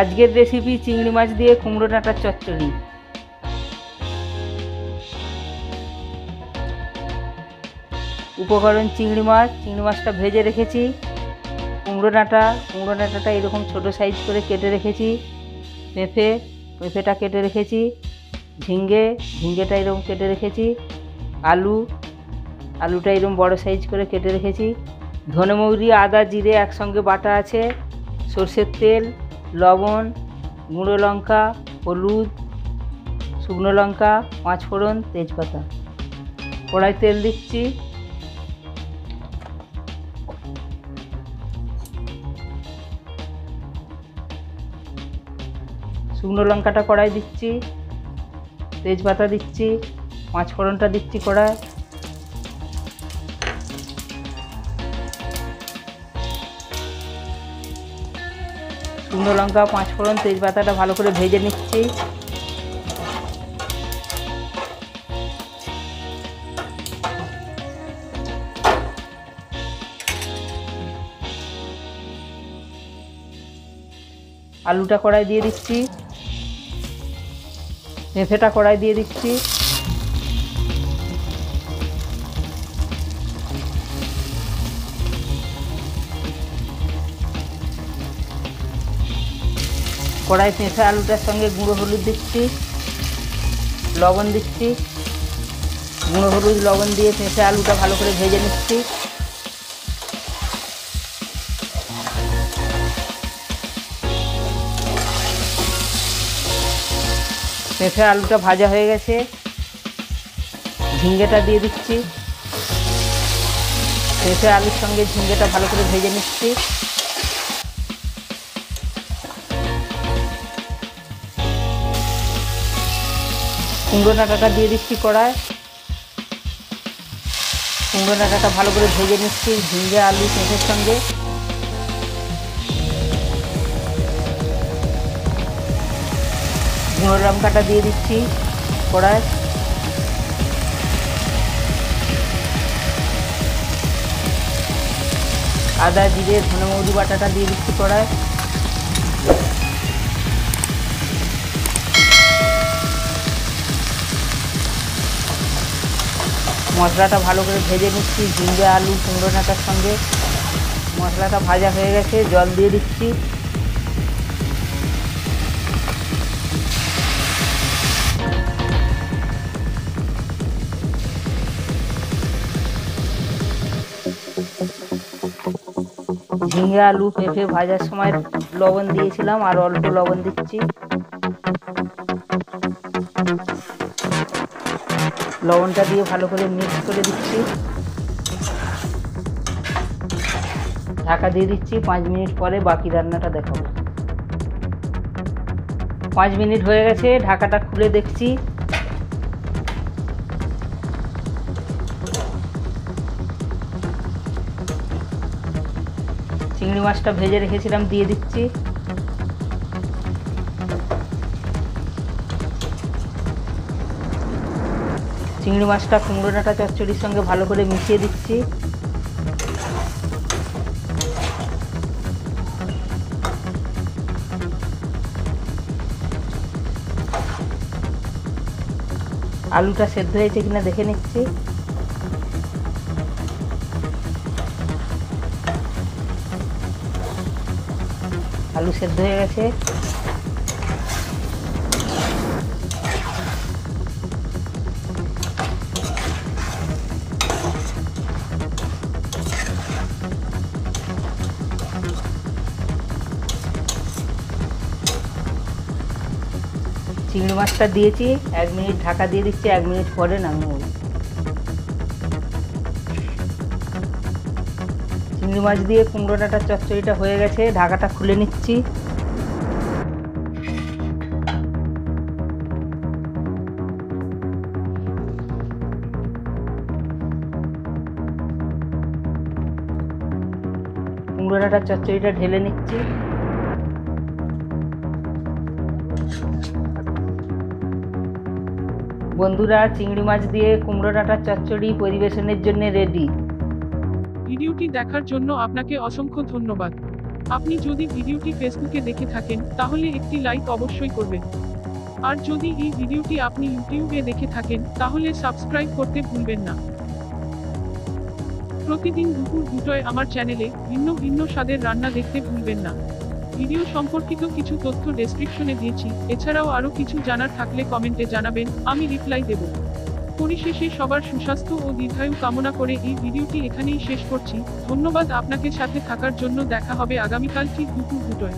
আজকের রেসিপি চিংড়ি মাছ দিয়ে কুমড়ো ডাঁটার চচ্চড়ি। উপকরণ চিংড়ি মাছ, চিংড়ি মাছটা ভেজে রেখেছি। কুমড়ো ডাঁটা, কুমড়ো ডাঁটাটা এরকম ছোট সাইজ করে কেটে রেখেছি। পেঁপে পেঁপেটা কেটে রেখেছি। ঝিঙ্গে ঝিঙ্গেটা এরকম কেটে রেখেছি। আলু, আলুটা এরকম বড় সাইজ করে কেটে রেখেছি। ধনে মৌরি আদা, জিরে একসঙ্গে বাটা আছে। সর্ষের তেল লবণ, গুঁড়ো লঙ্কা, হলুদ, শুকনো লঙ্কা, পাঁচ ফোড়ন, তেজপাতা। কড়াই তেল দিচ্ছি। শুকনো লঙ্কাটা কড়াই দিচ্ছি। তেজপাতা দিচ্ছি। পাঁচ ফোড়নটা দিচ্ছি কড়াই। শুকনো লঙ্কা, পাঁচ ফোড়ন, তেজপাতাটা ভালো করে ভেজে নিচ্ছি। আলুটা কড়াই দিয়ে দিচ্ছি। পেঁপেটা কড়াই দিয়ে দিচ্ছি। কড়াই পেঁপে আলুটার সঙ্গে গুঁড়ো হলুদ দিচ্ছি, লবণ দিচ্ছি, গুঁড়ো হলুদ, লবণ দিয়ে পেঁপে আলুটা ভালো করে ভেজে নিচ্ছি। পেঁপে আলুটা ভাজা হয়ে গেছে, ঝিঙ্গেটা দিয়ে দিচ্ছি। পেঁপে আলুর সঙ্গে ঝিঙ্গেটা ভালো করে ভেজে নিচ্ছি। কুমড়ো ডাঁটাটা দিয়ে দিচ্ছি কড়ায় কুমড়ো ডাঁটাটা ভালো করে ভেজে নিচ্ছি ঝিঙ্গে আলু পেঁপের সঙ্গে। গুঁড়ো লঙ্কাটা দিয়ে দিচ্ছি কড়ায় আদা, জিরে ধনে মৌরি বাটাটা দিয়ে দিচ্ছি কড়ায় মশলাটা ভালো করে ভেজে নিচ্ছি ঝিঙ্গে আলু, কুমড়ো ডাঁটার সঙ্গে। মশলাটা ভাজা হয়ে গেছে, জল দিয়ে দিচ্ছি। ঝিঙে, আলু, পেঁপে ভাজার সময় লবণ দিয়েছিলাম, আর অল্প লবণ দিচ্ছি। লবণটা দিয়ে ভালো করে মিক্স করে দিচ্ছি। ঢাকা দিয়ে দিচ্ছি, পাঁচ মিনিট পরে বাকি রান্নাটা দেখাবো। পাঁচ মিনিট হয়ে গেছে, ঢাকাটা খুলে দেখছি। চিংড়ি মাছটা ভেজে রেখেছিলাম, দিয়ে দিচ্ছি। চিংড়ি মাছটা কুমড়ো ডাঁটা চচ্চড়ির সঙ্গে ভালো করে মিশিয়ে দিচ্ছি। আলুটা সেদ্ধ হয়েছে কিনা দেখে নিচ্ছি। আলু সেদ্ধ হয়ে গেছে। চিংড়ি মাছটা দিয়েছি, এক মিনিট ঢাকা দিয়ে দিচ্ছি, এক মিনিট পরে নামিয়ে চিংড়ি মাছ দিয়ে কুমড়ো ডাঁটার চচ্চড়িটা হয়ে গেছে, ঢাকাটা খুলে নিচ্ছি। কুমড়ো ডাঁটার চচ্চড়িটা ঢেলে নিচ্ছি। বন্ধুরা চিংড়ি মাছ দিয়ে কুমড়ো ডাঁটার চচ্চড়ি পরিবেশনের জন্য রেডি ভিডিওটি দেখার জন্য আপনাকে অসংখ্য ধন্যবাদ। আপনি যদি ভিডিওটি ফেসবুকে দেখে থাকেন, তাহলে একটি লাইক অবশ্যই করবেন। আর যদি এই ভিডিওটি আপনি ইউটিউবে দেখে থাকেন, তাহলে সাবস্ক্রাইব করতে ভুলবেন না। প্রতিদিন দুপুর দুটোয় আমার চ্যানেলে ভিন্ন ভিন্ন স্বাদের রান্না দেখতে ভুলবেন না। ভিডিও সম্পর্কিত কিছু তথ্য ডেসক্রিপশনে দিয়েছি। এছাড়াও আরও কিছু জানার থাকলে কমেন্টে জানাবেন, আমি রিপ্লাই দেব। পরিশেষে সবার সুস্বাস্থ্য ও দীর্ঘায়ু কামনা করে এই ভিডিওটি এখানেই শেষ করছি। ধন্যবাদ আপনাকে সাথে থাকার জন্য, দেখা হবে আগামীকাল ঠিক দুপুর দুটোয়।